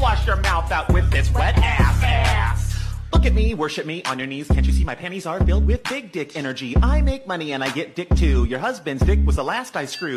Wash your mouth out with this wet ass ass. Look at me, worship me on your knees. Can't you see my panties are filled with big dick energy? I make money and I get dick too. Your husband's dick was the last I screwed.